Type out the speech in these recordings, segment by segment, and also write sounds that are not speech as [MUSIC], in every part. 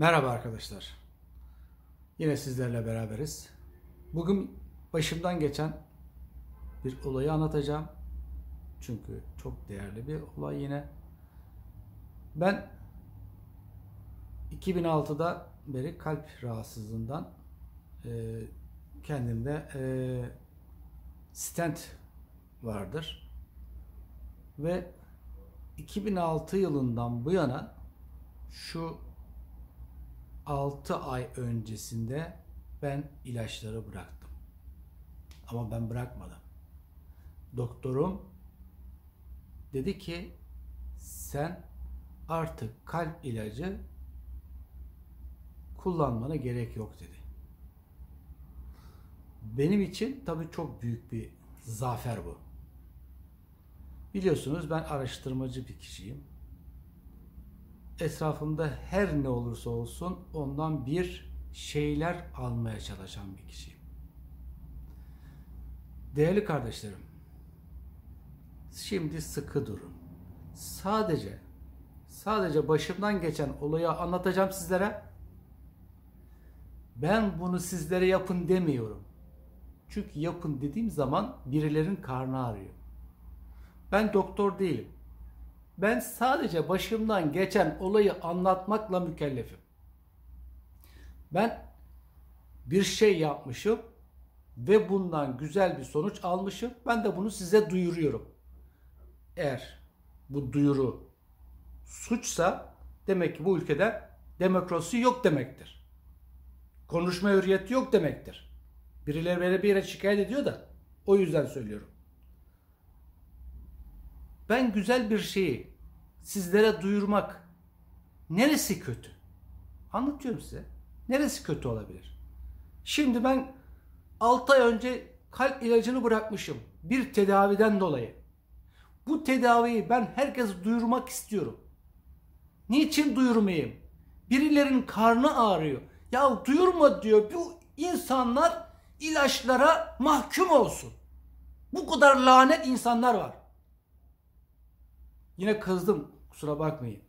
Merhaba arkadaşlar. Yine sizlerle beraberiz. Bugün başımdan geçen bir olayı anlatacağım. Çünkü çok değerli bir olay yine. Ben 2006'da beri kalp rahatsızlığından e, kendimde e, stent vardır. Ve 2006 yılından bu yana şu 6 ay öncesinde ben ilaçları bıraktım. Ama ben bırakmadım. Doktorum dedi ki sen artık kalp ilacı kullanmana gerek yok dedi. Benim için tabii çok büyük bir zafer bu. Biliyorsunuz ben araştırmacı bir kişiyim. Etrafımda her ne olursa olsun ondan bir şeyler almaya çalışan bir kişiyim. Değerli kardeşlerim, şimdi sıkı durun. Sadece sadece başımdan geçen olayı anlatacağım sizlere. Ben bunu sizlere yapın demiyorum. Çünkü yapın dediğim zaman birilerin karnı ağrıyor. Ben doktor değilim. Ben sadece başımdan geçen olayı anlatmakla mükellefim. Ben bir şey yapmışım ve bundan güzel bir sonuç almışım. Ben de bunu size duyuruyorum. Eğer bu duyuru suçsa demek ki bu ülkede demokrasi yok demektir. Konuşma hürriyeti yok demektir. Birileri beni bir yere şikayet ediyor da o yüzden söylüyorum. Ben güzel bir şeyi sizlere duyurmak neresi kötü? Anlatıyorum size. Neresi kötü olabilir? Şimdi ben 6 ay önce kalp ilacını bırakmışım. Bir tedaviden dolayı. Bu tedaviyi ben herkese duyurmak istiyorum. Niçin duyurmayayım? Birilerin karnı ağrıyor. Ya duyurma diyor. Bu insanlar ilaçlara mahkum olsun. Bu kadar lanet insanlar var. Yine kızdım. Kusura bakmayın.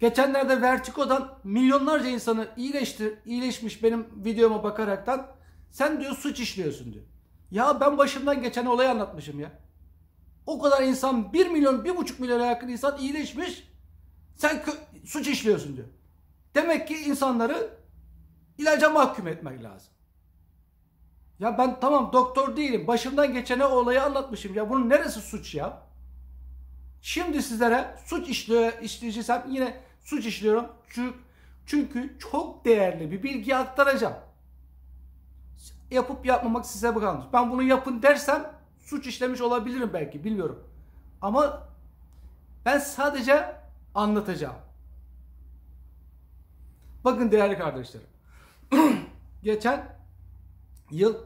Geçenlerde Vertigo'dan milyonlarca insanı iyileştir, iyileşmiş benim videoma bakaraktan sen diyor suç işliyorsun diyor. Ya ben başımdan geçen olayı anlatmışım ya. O kadar insan 1 milyon, 1,5 milyona yakın insan iyileşmiş. Sen suç işliyorsun diyor. Demek ki insanları ilaca mahkum etmek lazım. Ya ben tamam doktor değilim. Başımdan geçene olayı anlatmışım. Ya bunun neresi suç ya? Şimdi sizlere suç işliyor, işleyeceksem yine suç işliyorum. Çünkü, çünkü çok değerli bir bilgi aktaracağım. Yapıp yapmamak size kalmış. Ben bunu yapın dersem suç işlemiş olabilirim belki bilmiyorum. Ama ben sadece anlatacağım. Bakın değerli kardeşlerim. [CLEARS THROAT] Geçen yıl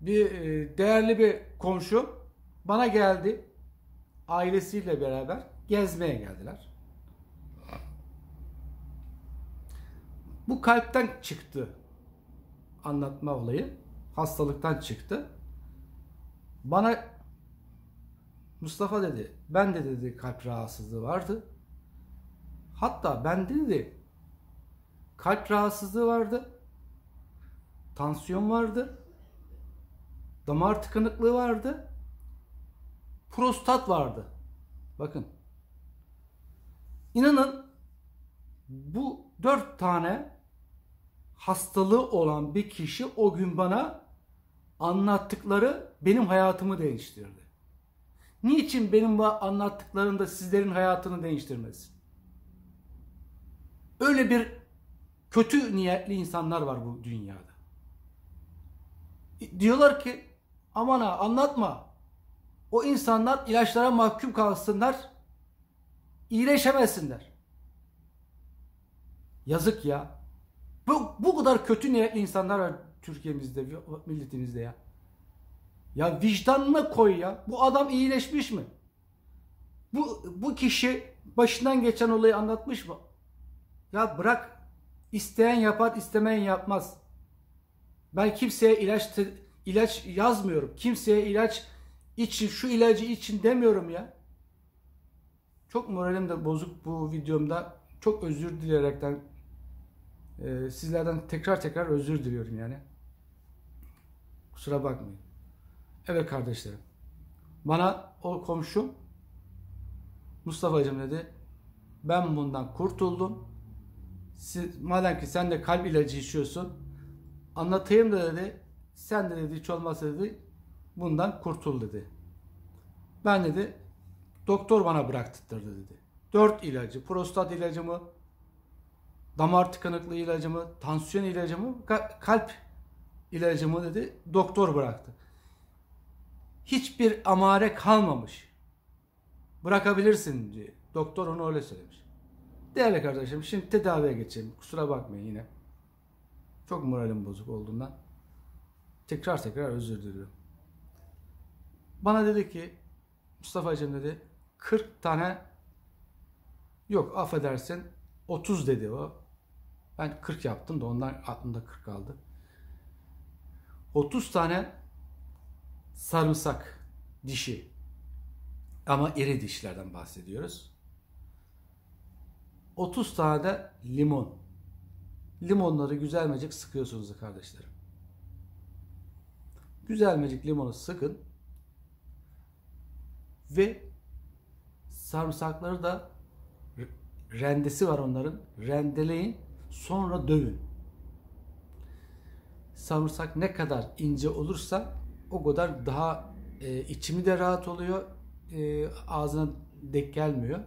bir e, değerli bir komşu bana geldi. Ailesiyle beraber gezmeye geldiler. Bu kalpten çıktı anlatma olayı. Hastalıktan çıktı. Bana Mustafa dedi, ben de dedi kalp rahatsızlığı vardı. Hatta ben dedi kalp rahatsızlığı vardı. Tansiyon vardı. Damar tıkanıklığı vardı. Prostat vardı. Bakın. İnanın bu dört tane hastalığı olan bir kişi o gün bana anlattıkları benim hayatımı değiştirdi. Niçin benim bu anlattıklarım da sizlerin hayatını değiştirmesin? Öyle bir kötü niyetli insanlar var bu dünyada. Diyorlar ki aman ha anlatma. O insanlar ilaçlara mahkum kalsınlar. iyileşemesinler. Yazık ya. Bu, bu kadar kötü niyetli insanlar var Türkiye'mizde, milletimizde ya. Ya vicdanına koy ya. Bu adam iyileşmiş mi? Bu, bu kişi başından geçen olayı anlatmış mı? Ya bırak. İsteyen yapar, istemeyen yapmaz. Ben kimseye ilaç ilaç yazmıyorum. Kimseye ilaç için şu ilacı için demiyorum ya. Çok moralim de bozuk bu videomda. Çok özür dileyerekten e, sizlerden tekrar tekrar özür diliyorum yani. Kusura bakmayın. Evet kardeşlerim. Bana o komşum Mustafa'cığım dedi ben bundan kurtuldum. Siz, madem ki sen de kalp ilacı içiyorsun anlatayım da dedi sen de dedi hiç olmazsa dedi bundan kurtul dedi. Ben dedi doktor bana bıraktırdı dedi. Dört ilacı, prostat ilacımı, damar tıkanıklığı ilacımı, tansiyon ilacımı, kalp ilacımı dedi doktor bıraktı. Hiçbir amare kalmamış. Bırakabilirsin diye. Doktor onu öyle söylemiş. Değerli kardeşim şimdi tedaviye geçelim. Kusura bakmayın yine. Çok moralim bozuk olduğundan. Tekrar tekrar özür diliyorum. Bana dedi ki Mustafa'cığım dedi 40 tane yok affedersin 30 dedi o. Ben 40 yaptım da ondan aklımda 40 kaldı. 30 tane sarımsak dişi ama iri dişlerden bahsediyoruz. 30 tane de limon. Limonları güzelmecik sıkıyorsunuz kardeşlerim. Güzelmecik limonu sıkın. Ve sarımsakları da rendesi var onların. Rendeleyin. Sonra dövün. Sarımsak ne kadar ince olursa o kadar daha e, içimi de rahat oluyor. E, ağzına dek gelmiyor.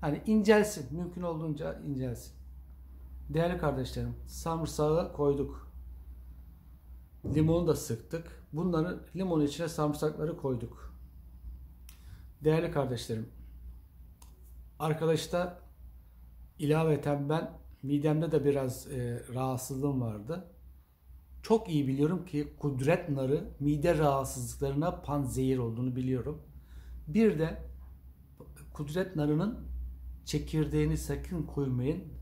Hani incelsin. Mümkün olduğunca incelsin. Değerli kardeşlerim sarımsağı koyduk. Limonu da sıktık. Bunları limonun içine sarımsakları koyduk. Değerli kardeşlerim arkadaşta ilaveten ben midemde de biraz e, rahatsızlığım vardı. Çok iyi biliyorum ki kudret narı mide rahatsızlıklarına panzehir olduğunu biliyorum. Bir de kudret narının çekirdeğini sakın koymayın.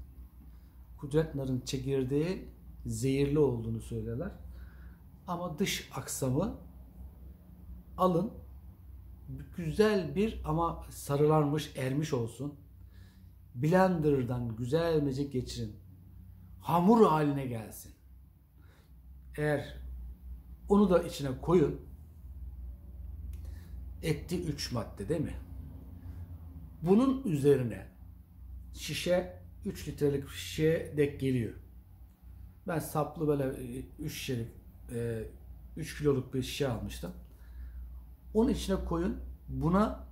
Kudret çekirdeği zehirli olduğunu söylerler. Ama dış aksamı alın. Güzel bir ama sarılanmış, ermiş olsun. Blender'dan güzelce geçirin. Hamur haline gelsin. Eğer onu da içine koyun. Etti 3 madde değil mi? Bunun üzerine şişe 3 litrelik şişeye dek geliyor. Ben saplı böyle 3 şişelik 3 kiloluk bir şişe almıştım. Onun içine koyun. Buna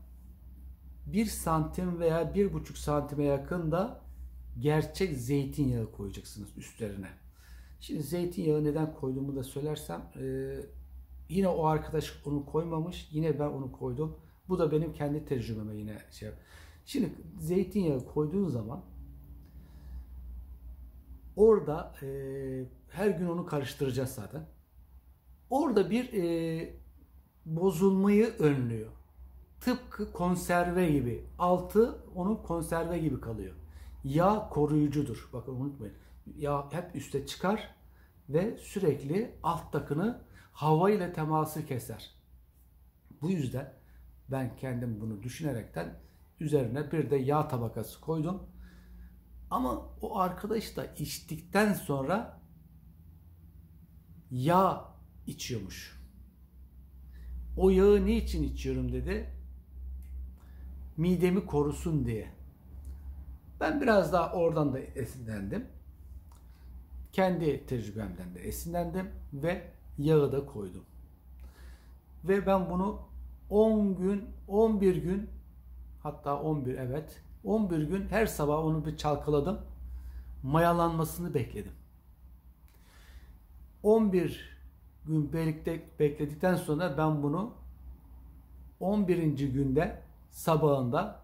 1 santim veya 1,5 santime yakın da gerçek zeytinyağı koyacaksınız üstlerine. Şimdi zeytinyağı neden koyduğumu da söylersem e, yine o arkadaş onu koymamış. Yine ben onu koydum. Bu da benim kendi tecrübeme yine şey. Şimdi zeytinyağı koyduğun zaman orada e, her gün onu karıştıracağız zaten. Orada bir e, bozulmayı önlüyor. Tıpkı konserve gibi. Altı onun konserve gibi kalıyor. Yağ koruyucudur. Bakın unutmayın. Yağ hep üste çıkar ve sürekli alt takını hava ile teması keser. Bu yüzden ben kendim bunu düşünerekten üzerine bir de yağ tabakası koydum. Ama o arkadaş da içtikten sonra yağ içiyormuş. O yağı niçin içiyorum dedi. Midemi korusun diye. Ben biraz daha oradan da esinlendim. Kendi tecrübemden de esinlendim ve yağı da koydum. Ve ben bunu 10 gün, 11 gün hatta 11 evet 11 gün her sabah onu bir çalkaladım. Mayalanmasını bekledim. 11 gün birlikte bekledikten sonra ben bunu 11. günde sabahında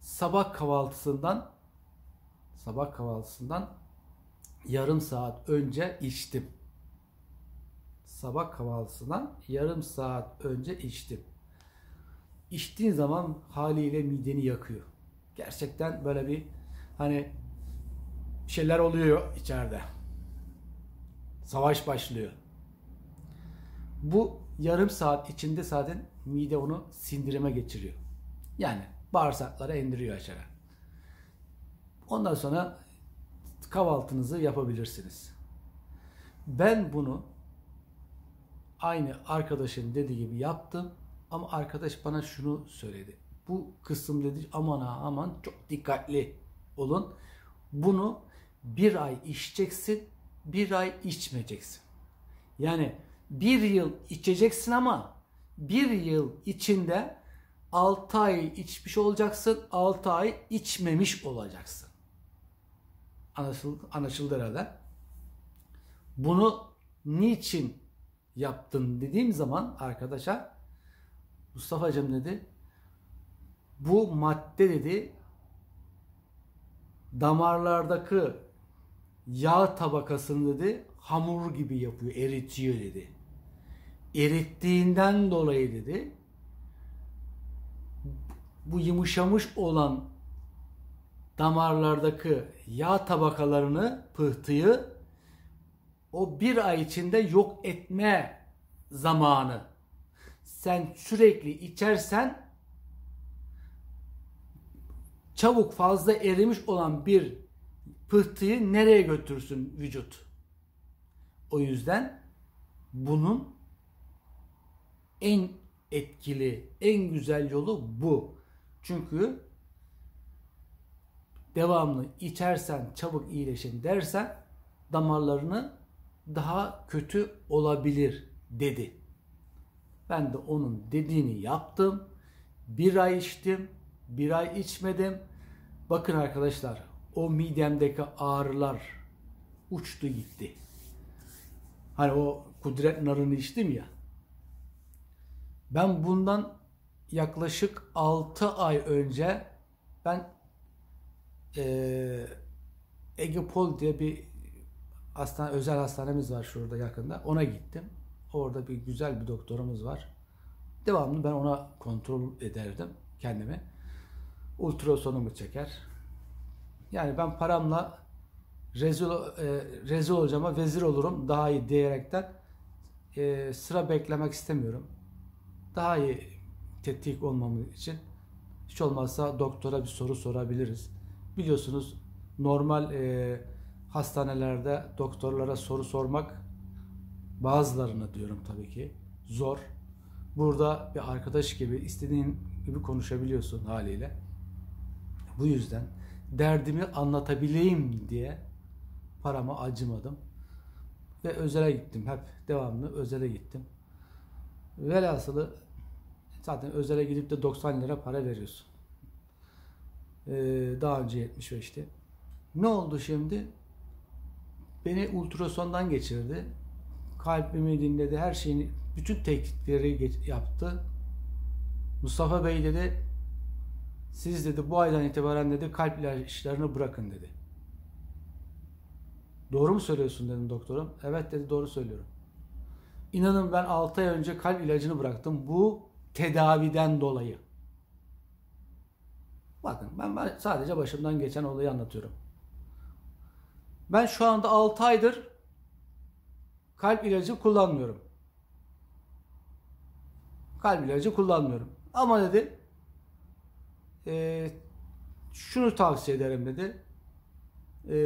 sabah kahvaltısından sabah kahvaltısından yarım saat önce içtim. Sabah kahvaltısından yarım saat önce içtim. İçtiğin zaman haliyle mideni yakıyor. Gerçekten böyle bir hani şeyler oluyor içeride. Savaş başlıyor. Bu yarım saat içinde zaten mide onu sindirime geçiriyor. Yani Bağırsaklara indiriyor aşağı. Ondan sonra kahvaltınızı yapabilirsiniz. Ben bunu aynı arkadaşın dediği gibi yaptım ama arkadaş bana şunu söyledi. Bu kısım dedi aman ha aman çok dikkatli olun. Bunu bir ay içeceksin, bir ay içmeyeceksin. Yani bir yıl içeceksin ama bir yıl içinde 6 ay içmiş olacaksın, 6 ay içmemiş olacaksın. Anlaşıldı, anlaşıldı herhalde. Bunu niçin yaptın dediğim zaman arkadaşa Mustafa'cığım dedi bu madde dedi damarlardaki yağ tabakasını dedi hamur gibi yapıyor, eritiyor dedi. Erittiğinden dolayı dedi bu yumuşamış olan damarlardaki yağ tabakalarını, pıhtıyı o bir ay içinde yok etme zamanı. Sen sürekli içersen çabuk fazla erimiş olan bir pıhtıyı nereye götürsün vücut? O yüzden bunun en etkili, en güzel yolu bu. Çünkü devamlı içersen çabuk iyileşin dersen damarlarını daha kötü olabilir dedi. Ben de onun dediğini yaptım. Bir ay içtim, bir ay içmedim. Bakın arkadaşlar o midemdeki ağrılar uçtu gitti. Hani o kudret narını içtim ya. Ben bundan yaklaşık 6 ay önce ben e, Egepol diye bir hastane, özel hastanemiz var şurada yakında. Ona gittim. Orada bir güzel bir doktorumuz var. Devamlı ben ona kontrol ederdim kendimi. Ultrasonumu çeker. Yani ben paramla rezil, e, rezil olacağıma vezir olurum daha iyi diyerekten e, sıra beklemek istemiyorum. Daha iyi tetkik olmamız için hiç olmazsa doktora bir soru sorabiliriz. Biliyorsunuz normal e, hastanelerde doktorlara soru sormak bazılarına diyorum tabii ki zor. Burada bir arkadaş gibi istediğin gibi konuşabiliyorsun haliyle. Bu yüzden derdimi anlatabileyim diye parama acımadım. Ve özele gittim. Hep devamlı özele gittim. Velhasılı zaten özele gidip de 90 lira para veriyorsun. Ee, daha önce 75'ti. Ne oldu şimdi? Beni ultrasondan geçirdi. Kalbimi dinledi. Her şeyini, bütün tetkikleri yaptı. Mustafa Bey dedi, siz dedi bu aydan itibaren dedi kalp ilaçlarını bırakın dedi. Doğru mu söylüyorsun dedim doktorum. Evet dedi doğru söylüyorum. İnanın ben 6 ay önce kalp ilacını bıraktım. Bu tedaviden dolayı. Bakın ben sadece başımdan geçen olayı anlatıyorum. Ben şu anda 6 aydır kalp ilacı kullanmıyorum. Kalp ilacı kullanmıyorum. Ama dedi e, şunu tavsiye ederim dedi. E,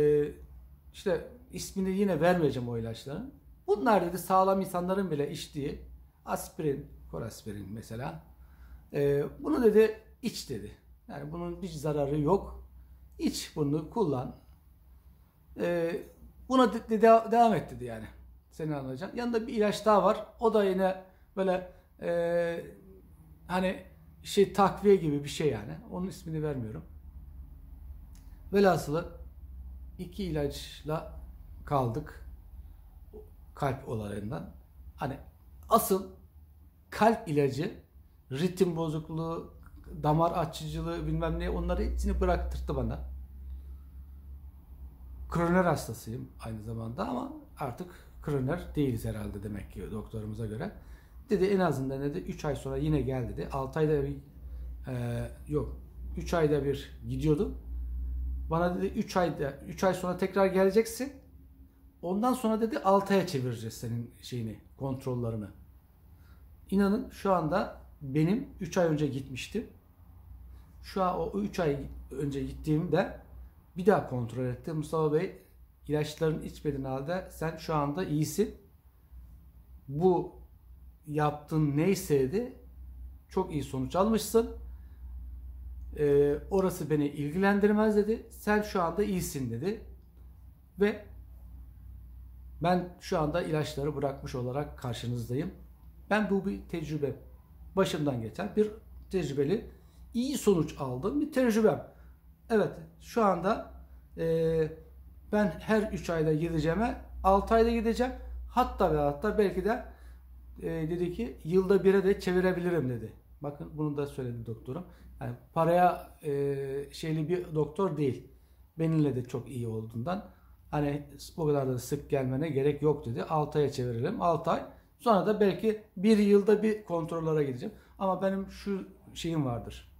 işte ismini yine vermeyeceğim o ilaçların. Bunlar dedi sağlam insanların bile içtiği aspirin, koraspirin mesela. E, bunu dedi iç dedi. Yani bunun bir zararı yok. İç bunu kullan. E, buna de, de, devam et dedi yani. Seni anlayacağım. Yanında bir ilaç daha var. O da yine böyle e, hani şey takviye gibi bir şey yani. Onun ismini vermiyorum. Velhasılı iki ilaçla kaldık kalp olayından. Hani asıl kalp ilacı ritim bozukluğu, damar açıcılığı bilmem ne onları hepsini bıraktırdı bana. Kroner hastasıyım aynı zamanda ama artık kroner değiliz herhalde demek ki doktorumuza göre. Dedi en azından dedi 3 ay sonra yine gel dedi. 6 ayda bir e, yok 3 ayda bir gidiyordu. Bana dedi 3 ayda 3 ay sonra tekrar geleceksin. Ondan sonra dedi 6 aya çevireceğiz senin şeyini, kontrollerini. İnanın şu anda benim 3 ay önce gitmiştim. Şu an o 3 ay önce gittiğimde bir daha kontrol ettim. Mustafa Bey ilaçların içmediğin halde sen şu anda iyisin. Bu yaptığın neyseydi çok iyi sonuç almışsın. Ee, orası beni ilgilendirmez dedi. Sen şu anda iyisin dedi. Ve ben şu anda ilaçları bırakmış olarak karşınızdayım. Ben bu bir tecrübe. Başımdan geçen bir tecrübeli iyi sonuç aldığım bir tecrübem. Evet şu anda e, ben her 3 ayda gideceğime 6 ayda gideceğim. Hatta ve hatta belki de e, dedi ki yılda bire de çevirebilirim dedi. Bakın bunu da söyledi doktorum. Yani paraya e, şeyli bir doktor değil. Benimle de çok iyi olduğundan hani bu kadar da sık gelmene gerek yok dedi. 6 aya çevirelim. 6 ay. Sonra da belki bir yılda bir kontrollere gideceğim. Ama benim şu şeyim vardır.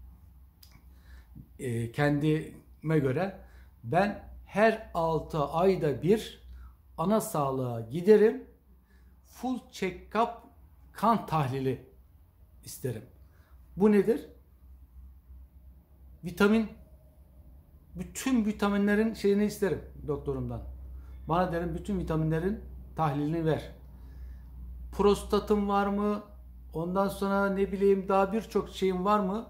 E, kendime göre ben her 6 ayda bir ana sağlığa giderim. Full check-up kan tahlili isterim. Bu nedir? Vitamin bütün vitaminlerin şeyini isterim doktorumdan. Bana derim bütün vitaminlerin tahlilini ver. Prostatım var mı? Ondan sonra ne bileyim daha birçok şeyim var mı?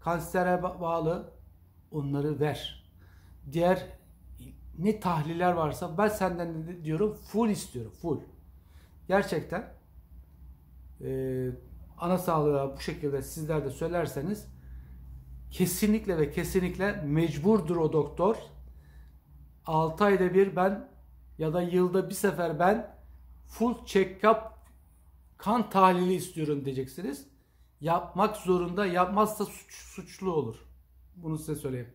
Kansere bağlı onları ver. Diğer ne tahliller varsa ben senden diyorum full istiyorum full. Gerçekten e, ana sağlığa bu şekilde sizler de söylerseniz kesinlikle ve kesinlikle mecburdur o doktor. 6 ayda bir ben ya da yılda bir sefer ben full check-up kan tahlili istiyorum diyeceksiniz. Yapmak zorunda, yapmazsa suç, suçlu olur. Bunu size söyleyeyim.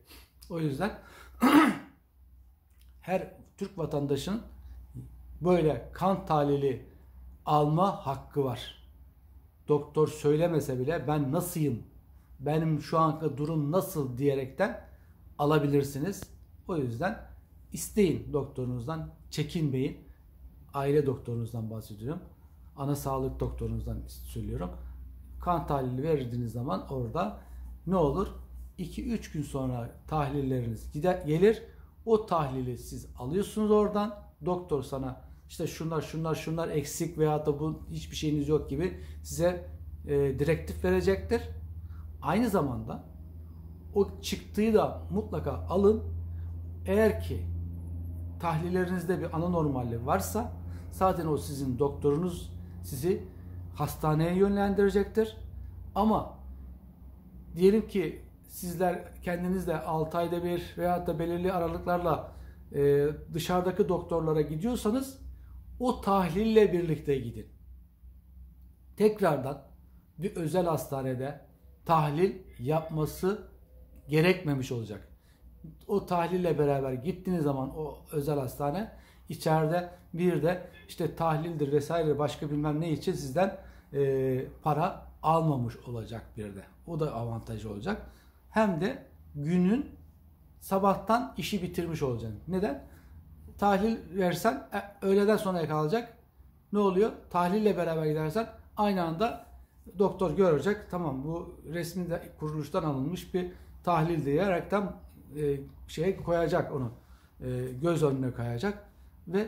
O yüzden [CLEARS THROAT] her Türk vatandaşın böyle kan tahlili alma hakkı var. Doktor söylemese bile ben nasılyım, benim şu anki durum nasıl diyerekten alabilirsiniz. O yüzden isteyin doktorunuzdan, çekinmeyin. Aile doktorunuzdan bahsediyorum. Ana sağlık doktorunuzdan söylüyorum. Kan tahlili verdiğiniz zaman orada ne olur? 2-3 gün sonra tahlilleriniz gider, gelir. O tahlili siz alıyorsunuz oradan. Doktor sana işte şunlar şunlar şunlar eksik veya da bu hiçbir şeyiniz yok gibi size e, direktif verecektir. Aynı zamanda o çıktığı da mutlaka alın. Eğer ki tahlillerinizde bir anormallik varsa zaten o sizin doktorunuz sizi hastaneye yönlendirecektir. Ama diyelim ki sizler kendiniz de 6 ayda bir veya da belirli aralıklarla e, dışarıdaki doktorlara gidiyorsanız o tahlille birlikte gidin. Tekrardan bir özel hastanede tahlil yapması gerekmemiş olacak. O tahlille beraber gittiğiniz zaman o özel hastane içeride bir de işte tahlildir vesaire başka bilmem ne için sizden e, para almamış olacak bir de. O da avantajı olacak. Hem de günün sabahtan işi bitirmiş olacaksın. Neden? Tahlil versen e, öğleden sonra kalacak. Ne oluyor? Tahlille beraber gidersen aynı anda doktor görecek. Tamam bu resmi de kuruluştan alınmış bir tahlil diyerekten e, şeye koyacak onu. E, göz önüne koyacak ve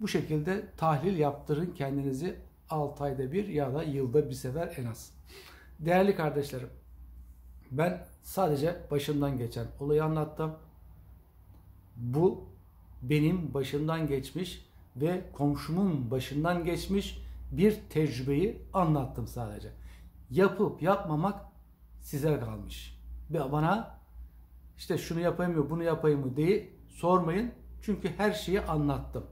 bu şekilde tahlil yaptırın kendinizi 6 ayda bir ya da yılda bir sefer en az. Değerli kardeşlerim, ben sadece başımdan geçen olayı anlattım. Bu benim başımdan geçmiş ve komşumun başından geçmiş bir tecrübeyi anlattım sadece. Yapıp yapmamak size kalmış. Bana işte şunu yapayım mı bunu yapayım mı diye sormayın. Çünkü her şeyi anlattım.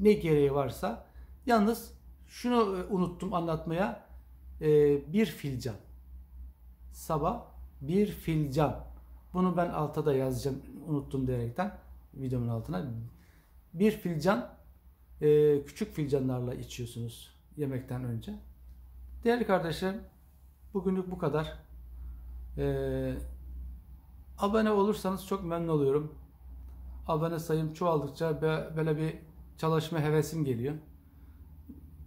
Ne gereği varsa. Yalnız şunu e, unuttum anlatmaya. Ee, bir filcan. Sabah bir filcan. Bunu ben alta da yazacağım unuttum diyerekten videomun altına. Bir filcan e, küçük filcanlarla içiyorsunuz yemekten önce. Değerli kardeşlerim bugünlük bu kadar. E, abone olursanız çok memnun oluyorum. Abone sayım çoğaldıkça böyle bir çalışma hevesim geliyor.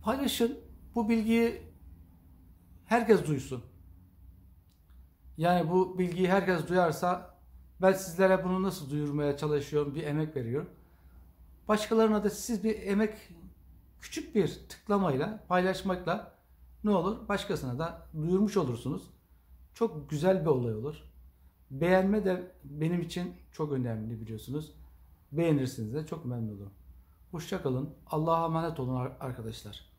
Paylaşın. Bu bilgiyi herkes duysun. Yani bu bilgiyi herkes duyarsa ben sizlere bunu nasıl duyurmaya çalışıyorum, bir emek veriyorum. Başkalarına da siz bir emek, küçük bir tıklamayla, paylaşmakla ne olur? Başkasına da duyurmuş olursunuz. Çok güzel bir olay olur. Beğenme de benim için çok önemli biliyorsunuz. Beğenirsiniz de çok memnun olurum. Hoşçakalın. Allah'a emanet olun arkadaşlar.